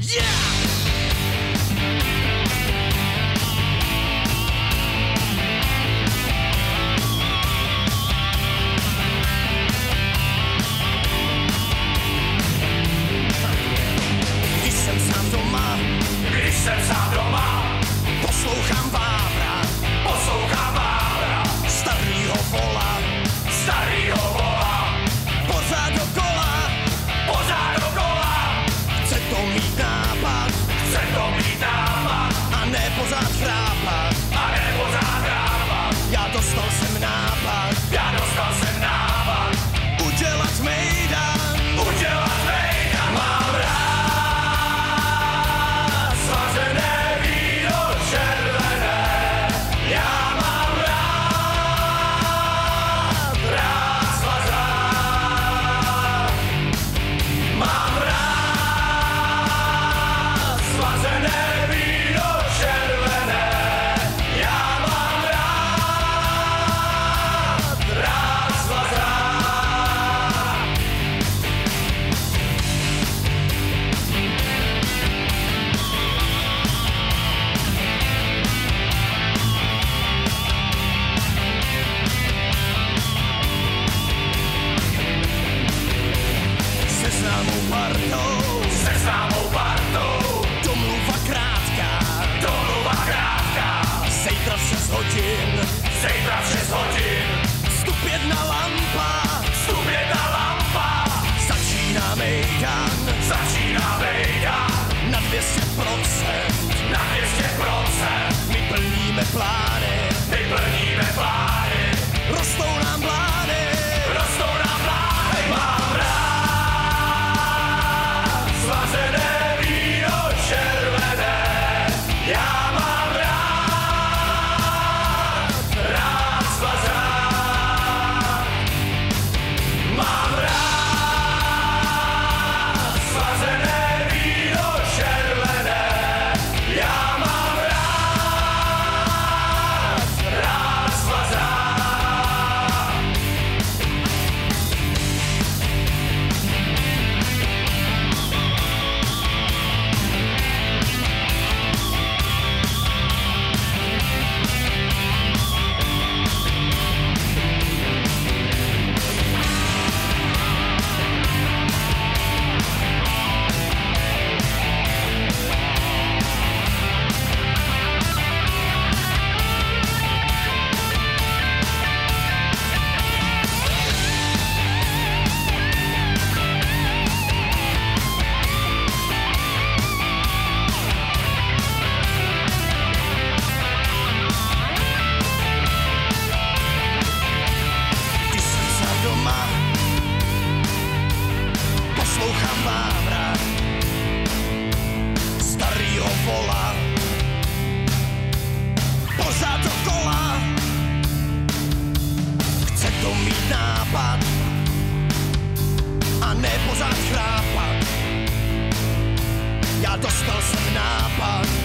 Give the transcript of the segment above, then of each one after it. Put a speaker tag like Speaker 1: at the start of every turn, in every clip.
Speaker 1: Yeah!
Speaker 2: dostal jsem
Speaker 1: nápad.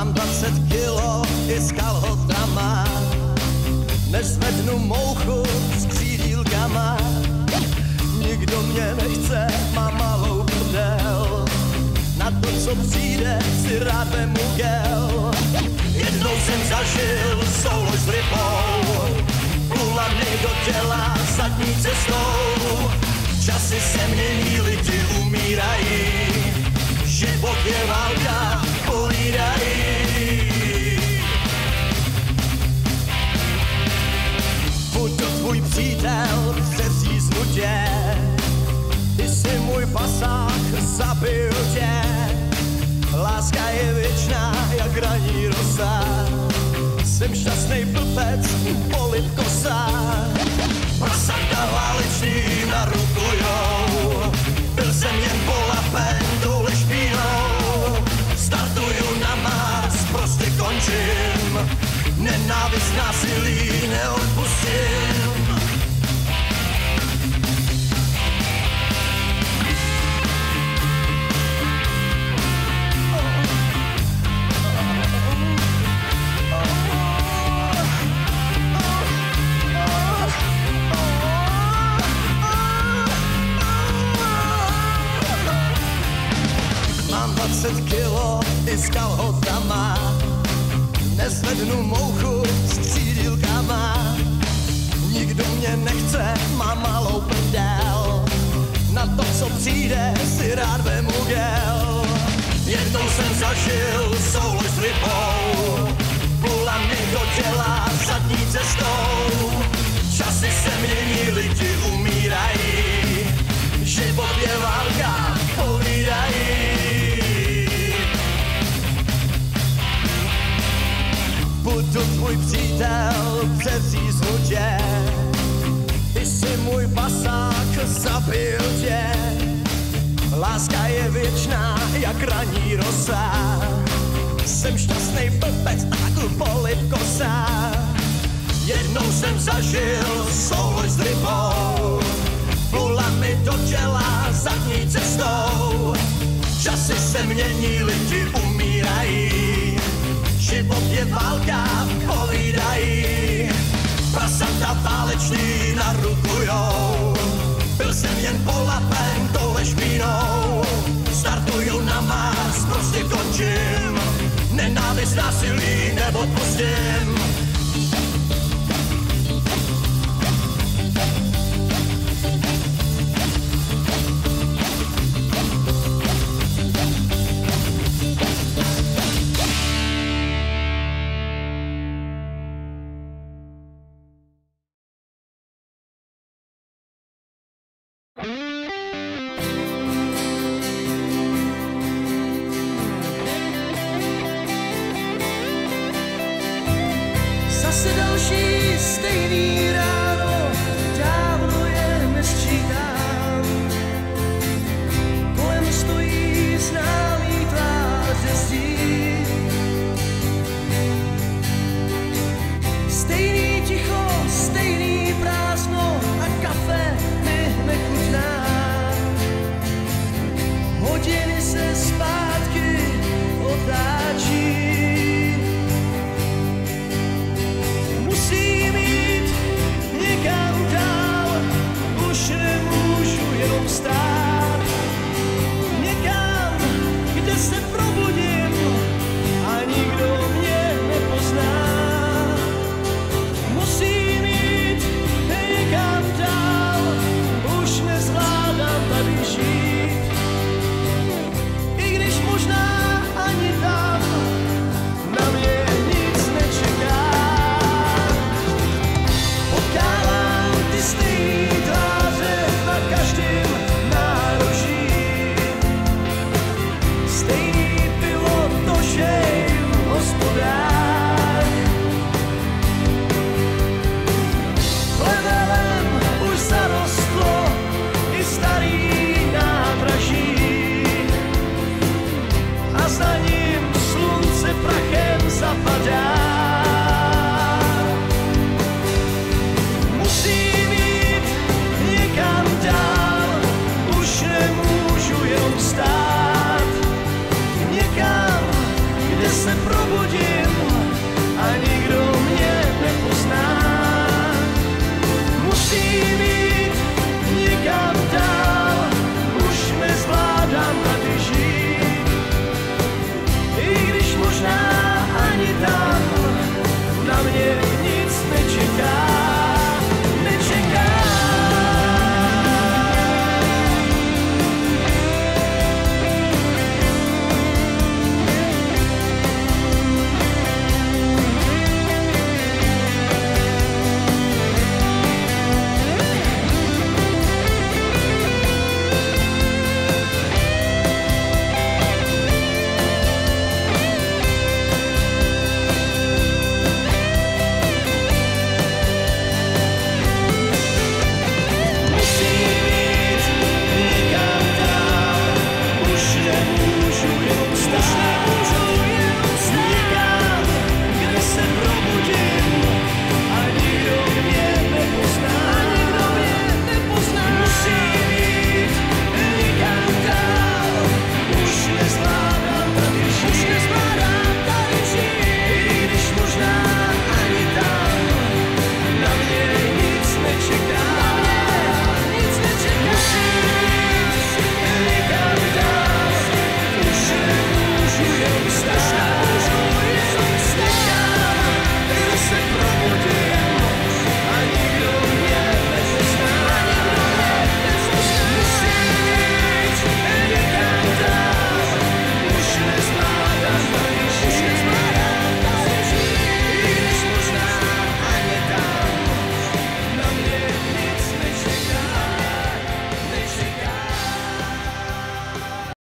Speaker 1: Mám 20 kilo i s kalhotama, nezvednu mouchu s křídílkama. Nikdo mě nechce, mám malou prdel, na to, co přijde, si rád vemu gel. Jednou jsem zažil soulož s rybou, kulany do těla zadní cestou. Časy se mění, lidi umírají, život je válka, přítel, přeříznu tě, ty jsi můj pasák, zabiju tě. Láska je věčná, jak raní rosa, jsem šťastný blbec, polit Zažil soulož s rybou, pula mi do těla zadní cestou. Časy se mění, lidi umírají, život je válka, povídají. Budu tvůj přítel, přeříznu tě, ty jsi můj pasák, zabiju tě. Láska je věčná, jak raní rosa, jsem šťastný blbec, tak polit kosa. Jednou jsem zažil soulož s rybou, plula mi do těla zadní cestou. Časy se mění, lidi umírají, život je válka, povídají.
Speaker 3: estrada.